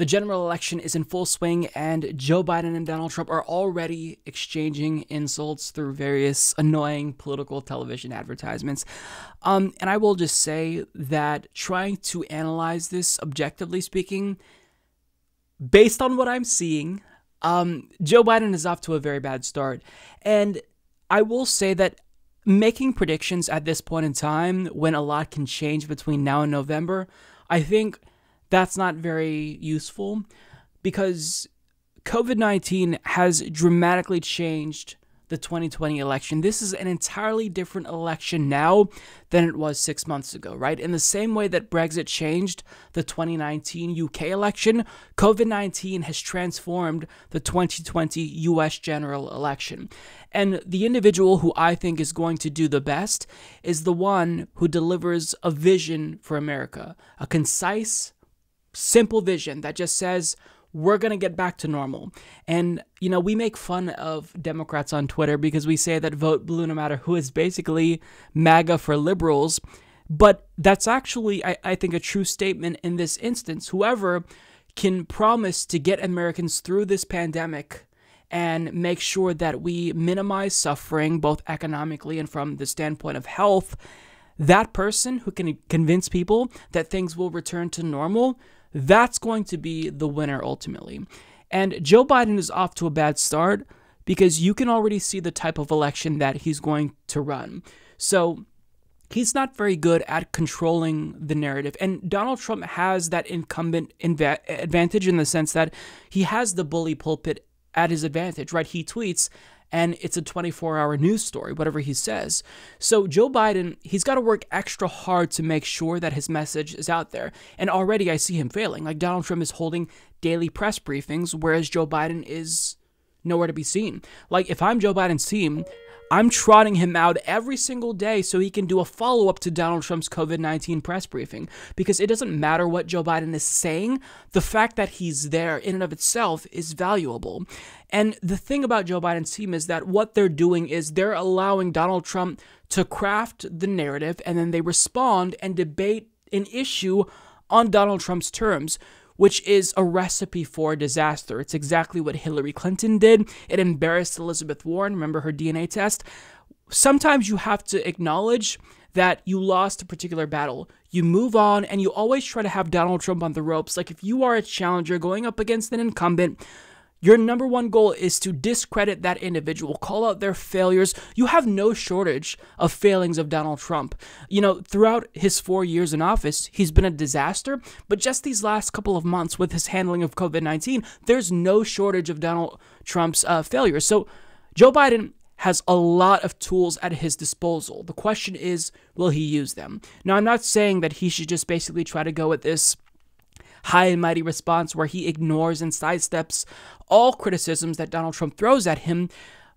The general election is in full swing, and Joe Biden and Donald Trump are already exchanging insults through various annoying political television advertisements. Um, and I will just say that trying to analyze this objectively speaking, based on what I'm seeing, um, Joe Biden is off to a very bad start. And I will say that making predictions at this point in time, when a lot can change between now and November, I think that's not very useful because COVID 19 has dramatically changed the 2020 election. This is an entirely different election now than it was six months ago, right? In the same way that Brexit changed the 2019 UK election, COVID 19 has transformed the 2020 US general election. And the individual who I think is going to do the best is the one who delivers a vision for America, a concise, simple vision that just says, we're going to get back to normal. And, you know, we make fun of Democrats on Twitter because we say that vote blue no matter who is basically MAGA for liberals. But that's actually, I, I think, a true statement in this instance. Whoever can promise to get Americans through this pandemic and make sure that we minimize suffering, both economically and from the standpoint of health, that person who can convince people that things will return to normal that's going to be the winner ultimately. And Joe Biden is off to a bad start because you can already see the type of election that he's going to run. So he's not very good at controlling the narrative. And Donald Trump has that incumbent advantage in the sense that he has the bully pulpit at his advantage, right? He tweets and it's a 24 hour news story, whatever he says. So, Joe Biden, he's got to work extra hard to make sure that his message is out there. And already I see him failing. Like, Donald Trump is holding daily press briefings, whereas Joe Biden is nowhere to be seen. Like, if I'm Joe Biden's team, I'm trotting him out every single day so he can do a follow up to Donald Trump's COVID 19 press briefing. Because it doesn't matter what Joe Biden is saying, the fact that he's there in and of itself is valuable. And the thing about Joe Biden's team is that what they're doing is they're allowing Donald Trump to craft the narrative and then they respond and debate an issue on Donald Trump's terms which is a recipe for disaster. It's exactly what Hillary Clinton did. It embarrassed Elizabeth Warren. Remember her DNA test? Sometimes you have to acknowledge that you lost a particular battle. You move on and you always try to have Donald Trump on the ropes. Like if you are a challenger going up against an incumbent, your number one goal is to discredit that individual, call out their failures. You have no shortage of failings of Donald Trump. You know, throughout his four years in office, he's been a disaster, but just these last couple of months with his handling of COVID 19, there's no shortage of Donald Trump's uh, failures. So, Joe Biden has a lot of tools at his disposal. The question is, will he use them? Now, I'm not saying that he should just basically try to go at this high and mighty response where he ignores and sidesteps all criticisms that Donald Trump throws at him.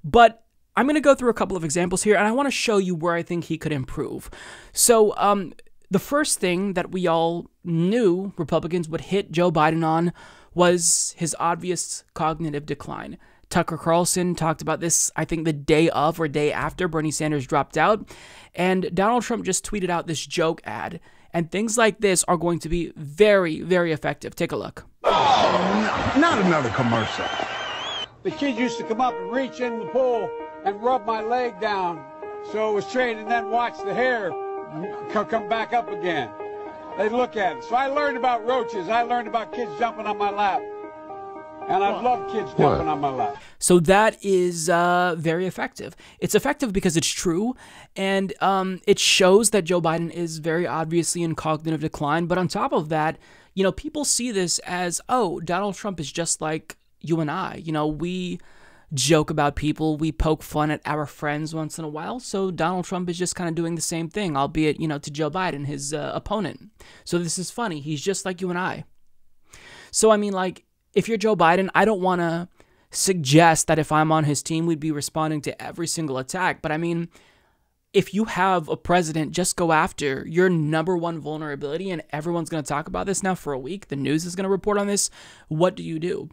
But I'm going to go through a couple of examples here, and I want to show you where I think he could improve. So, um, the first thing that we all knew Republicans would hit Joe Biden on was his obvious cognitive decline. Tucker Carlson talked about this, I think, the day of or day after Bernie Sanders dropped out. And Donald Trump just tweeted out this joke ad. And things like this are going to be very, very effective. Take a look. Oh, not another commercial. The kid used to come up and reach in the pool and rub my leg down so it was trained and then watch the hair come back up again. They look at it. So I learned about roaches. I learned about kids jumping on my lap. And I love kids jumping what? on my lap. So that is uh, very effective. It's effective because it's true, and um, it shows that Joe Biden is very obviously in cognitive decline. But on top of that, you know, people see this as, oh, Donald Trump is just like you and I. You know, we joke about people, we poke fun at our friends once in a while. So Donald Trump is just kind of doing the same thing, albeit, you know, to Joe Biden, his uh, opponent. So this is funny. He's just like you and I. So, I mean, like, if you're Joe Biden, I don't want to suggest that if I'm on his team, we'd be responding to every single attack. But I mean, if you have a president just go after your number one vulnerability and everyone's going to talk about this now for a week, the news is going to report on this, what do you do?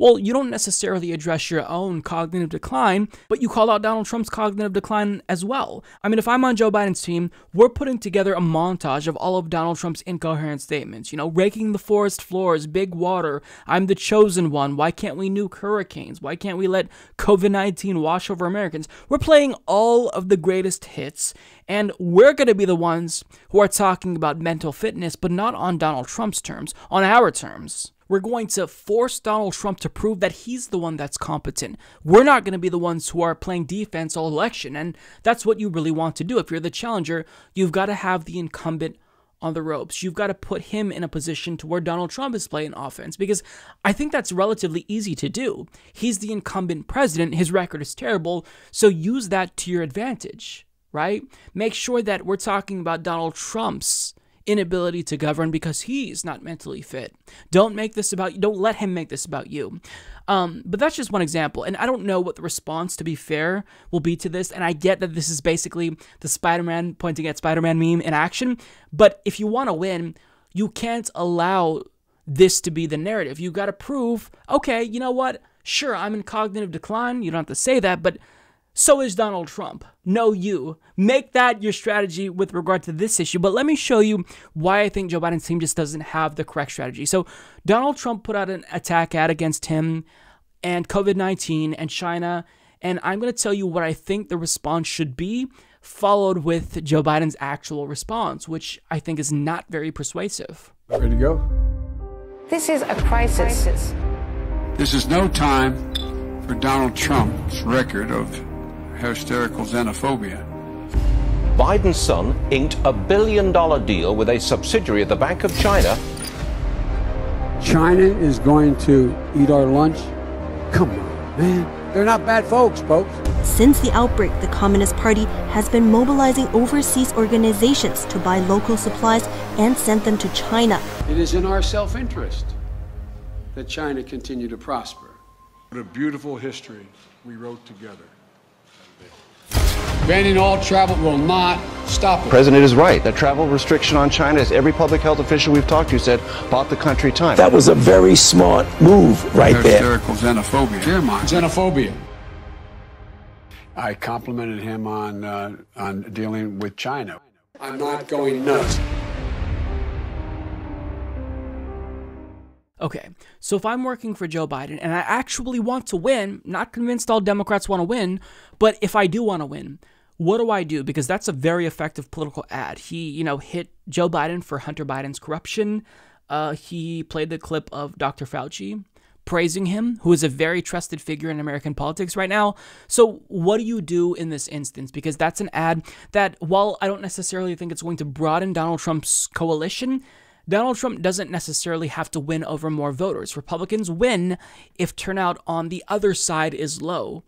Well, you don't necessarily address your own cognitive decline, but you call out Donald Trump's cognitive decline as well. I mean, if I'm on Joe Biden's team, we're putting together a montage of all of Donald Trump's incoherent statements. You know, raking the forest floors, big water, I'm the chosen one, why can't we nuke hurricanes? Why can't we let COVID 19 wash over Americans? We're playing all of the greatest hits, and we're going to be the ones who are talking about mental fitness, but not on Donald Trump's terms, on our terms. We're going to force Donald Trump to prove that he's the one that's competent. We're not going to be the ones who are playing defense all election. And that's what you really want to do. If you're the challenger, you've got to have the incumbent on the ropes. You've got to put him in a position to where Donald Trump is playing offense because I think that's relatively easy to do. He's the incumbent president, his record is terrible, so use that to your advantage, right? Make sure that we're talking about Donald Trump's inability to govern because he's not mentally fit. Don't make this about don't let him make this about you. Um, but that's just one example. And I don't know what the response, to be fair, will be to this. And I get that this is basically the Spider Man pointing at Spider Man meme in action. But if you want to win, you can't allow this to be the narrative. You got to prove, okay, you know what? Sure, I'm in cognitive decline. You don't have to say that, but so is Donald Trump. No, you. Make that your strategy with regard to this issue. But let me show you why I think Joe Biden's team just doesn't have the correct strategy. So, Donald Trump put out an attack ad against him and COVID 19 and China. And I'm going to tell you what I think the response should be, followed with Joe Biden's actual response, which I think is not very persuasive. Ready to go? This is a crisis. This is no time for Donald Trump's record of hysterical xenophobia. Biden's son inked a billion dollar deal with a subsidiary of the Bank of China. China is going to eat our lunch? Come on, man. They're not bad folks, folks. Since the outbreak, the Communist Party has been mobilizing overseas organizations to buy local supplies and send them to China. It is in our self interest that China continue to prosper. What a beautiful history we wrote together. Banning all travel will not stop it. President is right. The travel restriction on China, as every public health official we've talked to said, bought the country time. That was a very smart move right there. Hysterical xenophobia. Xenophobia. I complimented him on uh, on dealing with China. I'm not going nuts. Okay, so if I'm working for Joe Biden and I actually want to win, not convinced all Democrats want to win, but if I do want to win, what do I do? Because that's a very effective political ad. He, you know, hit Joe Biden for Hunter Biden's corruption. Uh, he played the clip of Dr. Fauci praising him, who is a very trusted figure in American politics right now. So, what do you do in this instance? Because that's an ad that, while I don't necessarily think it's going to broaden Donald Trump's coalition, Donald Trump doesn't necessarily have to win over more voters. Republicans win if turnout on the other side is low.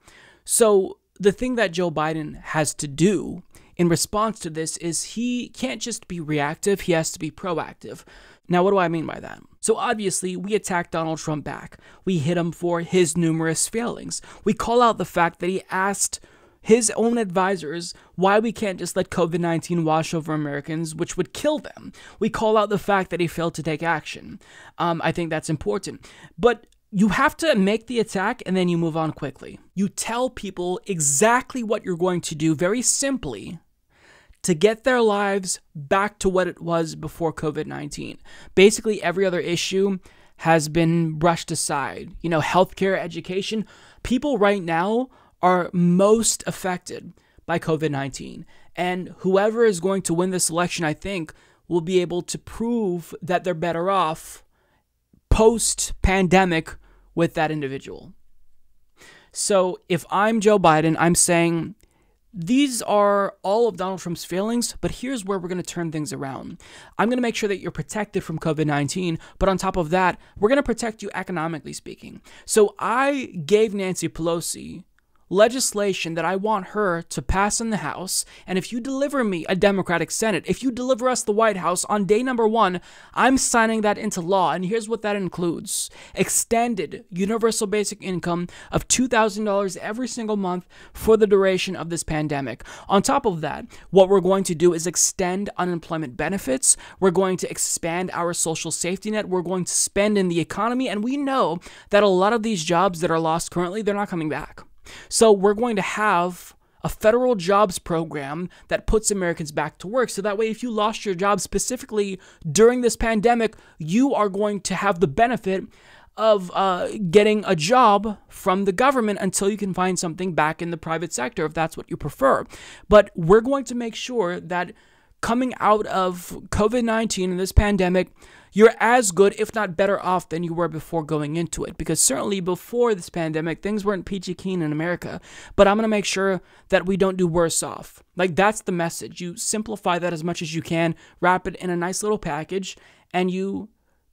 So, the thing that Joe Biden has to do in response to this is he can't just be reactive, he has to be proactive. Now, what do I mean by that? So, obviously, we attack Donald Trump back. We hit him for his numerous failings. We call out the fact that he asked his own advisors why we can't just let COVID 19 wash over Americans, which would kill them. We call out the fact that he failed to take action. Um, I think that's important. But you have to make the attack and then you move on quickly. You tell people exactly what you're going to do very simply to get their lives back to what it was before COVID 19. Basically, every other issue has been brushed aside. You know, healthcare, education. People right now are most affected by COVID 19. And whoever is going to win this election, I think, will be able to prove that they're better off post pandemic with that individual. So if I'm Joe Biden, I'm saying these are all of Donald Trump's failings, but here's where we're going to turn things around. I'm going to make sure that you're protected from COVID 19, but on top of that, we're going to protect you economically speaking. So I gave Nancy Pelosi legislation that I want her to pass in the House, and if you deliver me a Democratic Senate, if you deliver us the White House on day number one, I'm signing that into law. And here's what that includes extended universal basic income of $2,000 every single month for the duration of this pandemic. On top of that, what we're going to do is extend unemployment benefits. We're going to expand our social safety net. We're going to spend in the economy. And we know that a lot of these jobs that are lost currently, they're not coming back. So we're going to have a federal jobs program that puts Americans back to work. So that way, if you lost your job specifically during this pandemic, you are going to have the benefit of uh, getting a job from the government until you can find something back in the private sector, if that's what you prefer. But we're going to make sure that coming out of COVID 19 and this pandemic, you're as good, if not better off than you were before going into it. Because certainly before this pandemic, things weren't peachy keen in America. But I'm going to make sure that we don't do worse off. Like, that's the message. You simplify that as much as you can, wrap it in a nice little package, and you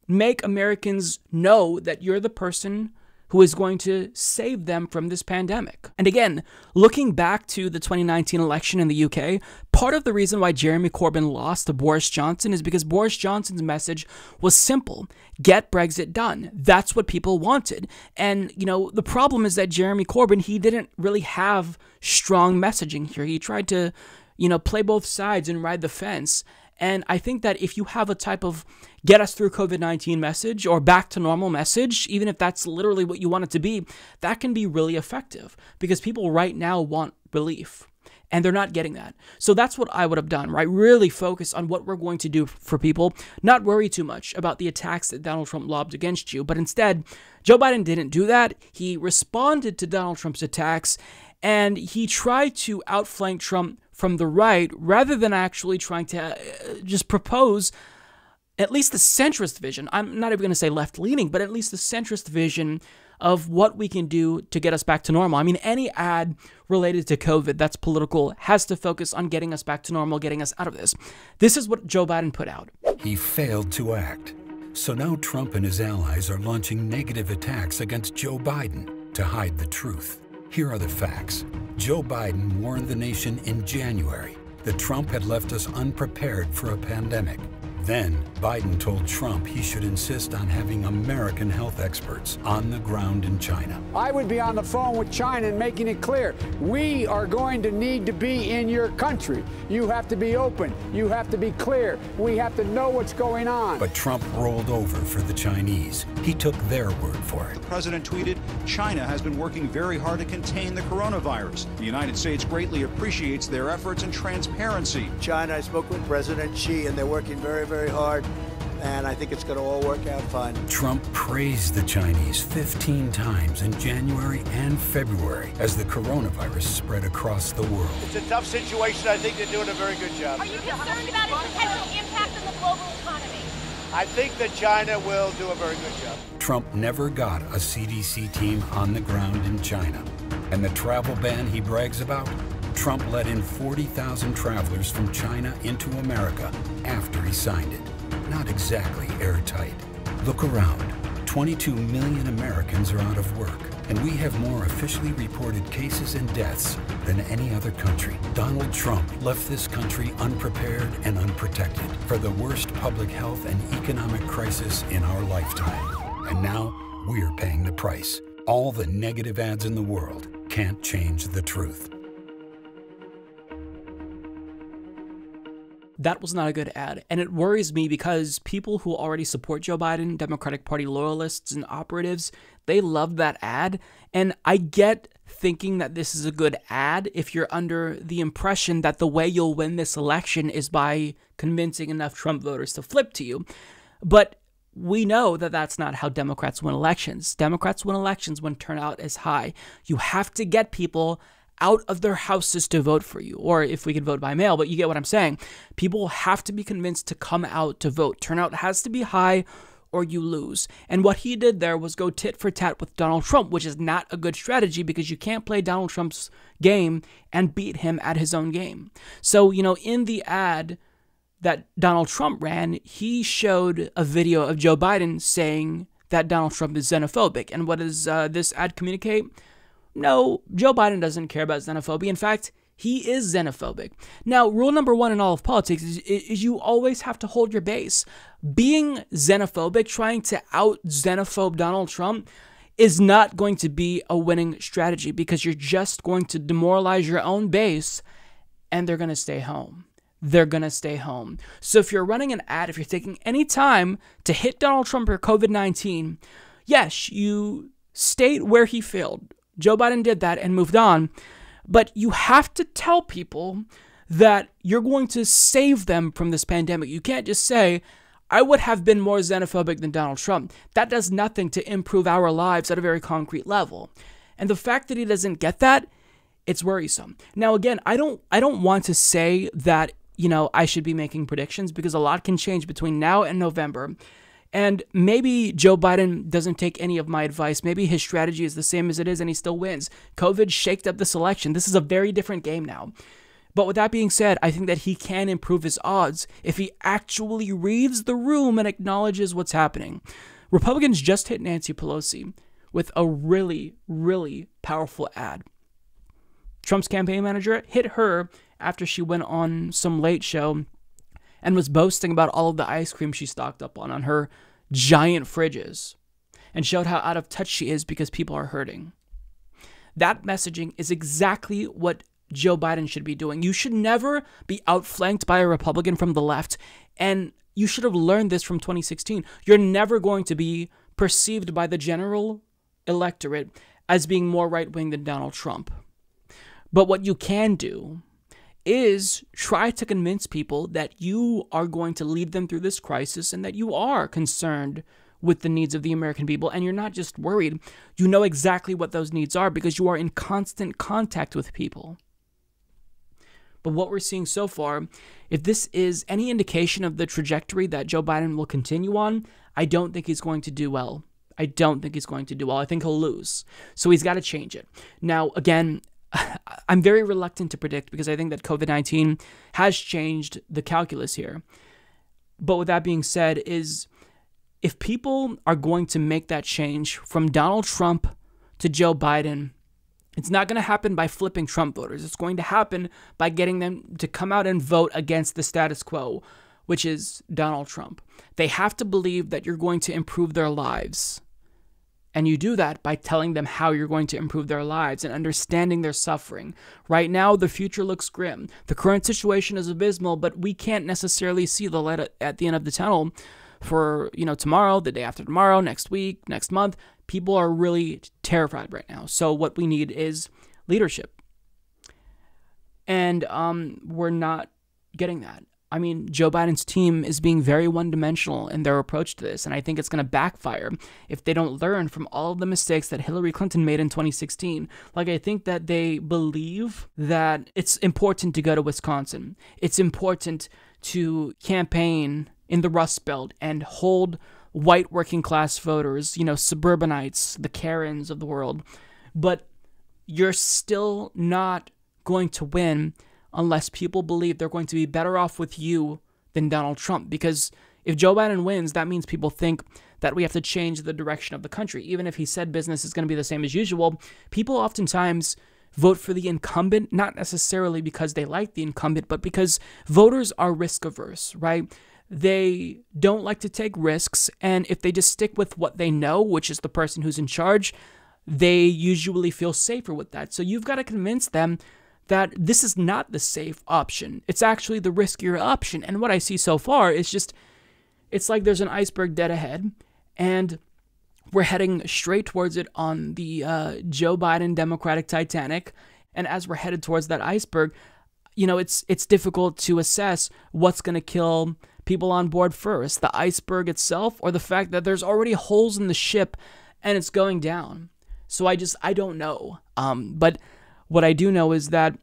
make Americans know that you're the person who is going to save them from this pandemic. And again, looking back to the 2019 election in the UK, part of the reason why Jeremy Corbyn lost to Boris Johnson is because Boris Johnson's message was simple get Brexit done. That's what people wanted. And, you know, the problem is that Jeremy Corbyn, he didn't really have strong messaging here. He tried to, you know, play both sides and ride the fence. And I think that if you have a type of get us through COVID 19 message or back to normal message, even if that's literally what you want it to be, that can be really effective because people right now want relief and they're not getting that. So that's what I would have done, right? Really focus on what we're going to do for people, not worry too much about the attacks that Donald Trump lobbed against you. But instead, Joe Biden didn't do that. He responded to Donald Trump's attacks and he tried to outflank Trump from the right rather than actually trying to uh, just propose at least the centrist vision. I'm not even going to say left leaning, but at least the centrist vision of what we can do to get us back to normal. I mean, any ad related to COVID that's political has to focus on getting us back to normal, getting us out of this. This is what Joe Biden put out. He failed to act. So now Trump and his allies are launching negative attacks against Joe Biden to hide the truth. Here are the facts. Joe Biden warned the nation in January that Trump had left us unprepared for a pandemic. Then, Biden told Trump he should insist on having American health experts on the ground in China. I would be on the phone with China and making it clear we are going to need to be in your country. You have to be open. You have to be clear. We have to know what's going on. But Trump rolled over for the Chinese. He took their word for it. The president tweeted China has been working very hard to contain the coronavirus. The United States greatly appreciates their efforts and transparency. China, I spoke with President Xi, and they're working very, very hard, and I think it's going to all work out fine. Trump praised the Chinese 15 times in January and February as the coronavirus spread across the world. It's a tough situation. I think they're doing a very good job. Are you concerned about its potential impact on the global economy? I think that China will do a very good job. Trump never got a CDC team on the ground in China. And the travel ban he brags about? Trump let in 40,000 travelers from China into America after he signed it. Not exactly airtight. Look around. 22 million Americans are out of work, and we have more officially reported cases and deaths than any other country. Donald Trump left this country unprepared and unprotected for the worst public health and economic crisis in our lifetime. And now we're paying the price. All the negative ads in the world can't change the truth. That was not a good ad. And it worries me because people who already support Joe Biden, Democratic Party loyalists and operatives, they love that ad. And I get thinking that this is a good ad if you're under the impression that the way you'll win this election is by convincing enough Trump voters to flip to you. But we know that that's not how Democrats win elections. Democrats win elections when turnout is high. You have to get people out of their houses to vote for you, or if we could vote by mail, but you get what I'm saying. People have to be convinced to come out to vote. Turnout has to be high or you lose. And what he did there was go tit for tat with Donald Trump, which is not a good strategy because you can't play Donald Trump's game and beat him at his own game. So, you know, in the ad that Donald Trump ran, he showed a video of Joe Biden saying that Donald Trump is xenophobic. And what does uh, this ad communicate? No, Joe Biden doesn't care about xenophobia. In fact, he is xenophobic. Now, rule number one in all of politics is, is you always have to hold your base. Being xenophobic, trying to out xenophobe Donald Trump, is not going to be a winning strategy because you're just going to demoralize your own base and they're going to stay home. They're going to stay home. So if you're running an ad, if you're taking any time to hit Donald Trump or COVID 19, yes, you state where he failed. Joe Biden did that and moved on. But you have to tell people that you're going to save them from this pandemic. You can't just say, I would have been more xenophobic than Donald Trump. That does nothing to improve our lives at a very concrete level. And the fact that he doesn't get that, it's worrisome. Now again, I don't I don't want to say that, you know, I should be making predictions because a lot can change between now and November. And maybe Joe Biden doesn't take any of my advice. Maybe his strategy is the same as it is and he still wins. COVID shaked up this election. This is a very different game now. But with that being said, I think that he can improve his odds if he actually reads the room and acknowledges what's happening. Republicans just hit Nancy Pelosi with a really, really powerful ad. Trump's campaign manager hit her after she went on some late show and was boasting about all of the ice cream she stocked up on on her giant fridges and showed how out of touch she is because people are hurting. That messaging is exactly what Joe Biden should be doing. You should never be outflanked by a Republican from the left. And you should have learned this from 2016. You're never going to be perceived by the general electorate as being more right wing than Donald Trump. But what you can do is try to convince people that you are going to lead them through this crisis and that you are concerned with the needs of the American people and you're not just worried. You know exactly what those needs are because you are in constant contact with people. But what we're seeing so far, if this is any indication of the trajectory that Joe Biden will continue on, I don't think he's going to do well. I don't think he's going to do well. I think he'll lose. So he's got to change it. Now, again, I'm very reluctant to predict because I think that COVID 19 has changed the calculus here. But with that being said, is if people are going to make that change from Donald Trump to Joe Biden, it's not going to happen by flipping Trump voters. It's going to happen by getting them to come out and vote against the status quo, which is Donald Trump. They have to believe that you're going to improve their lives. And you do that by telling them how you're going to improve their lives and understanding their suffering. Right now, the future looks grim. The current situation is abysmal, but we can't necessarily see the light at the end of the tunnel for, you know, tomorrow, the day after tomorrow, next week, next month. People are really terrified right now. So what we need is leadership. And um, we're not getting that. I mean, Joe Biden's team is being very one dimensional in their approach to this, and I think it's going to backfire if they don't learn from all of the mistakes that Hillary Clinton made in 2016. Like, I think that they believe that it's important to go to Wisconsin, it's important to campaign in the Rust Belt and hold white working class voters, you know, suburbanites, the Karens of the world. But you're still not going to win unless people believe they're going to be better off with you than Donald Trump. Because if Joe Biden wins, that means people think that we have to change the direction of the country. Even if he said business is going to be the same as usual, people oftentimes vote for the incumbent, not necessarily because they like the incumbent, but because voters are risk averse, right? They don't like to take risks, and if they just stick with what they know, which is the person who's in charge, they usually feel safer with that. So you've got to convince them that this is not the safe option. It's actually the riskier option. And what I see so far is just it's like there's an iceberg dead ahead, and we're heading straight towards it on the uh, Joe Biden Democratic Titanic. And as we're headed towards that iceberg, you know, it's it's difficult to assess what's going to kill people on board first, the iceberg itself or the fact that there's already holes in the ship and it's going down. So I just I don't know. Um, but what I do know is that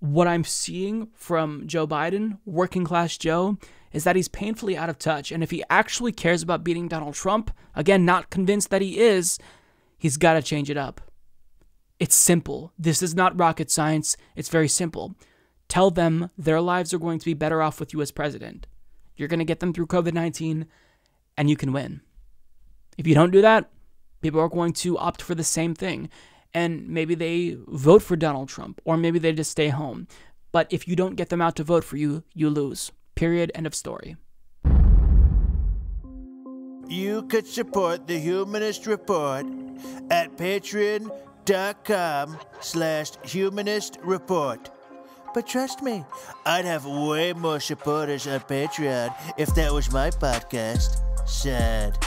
what I'm seeing from Joe Biden, working class Joe, is that he's painfully out of touch. And if he actually cares about beating Donald Trump, again, not convinced that he is, he's got to change it up. It's simple. This is not rocket science. It's very simple. Tell them their lives are going to be better off with you as president. You're going to get them through COVID 19, and you can win. If you don't do that, people are going to opt for the same thing. And maybe they vote for Donald Trump, or maybe they just stay home. But if you don't get them out to vote for you, you lose. Period. End of story. You could support the Humanist Report at patreon.com slash humanist report. But trust me, I'd have way more supporters on Patreon if that was my podcast. Sad.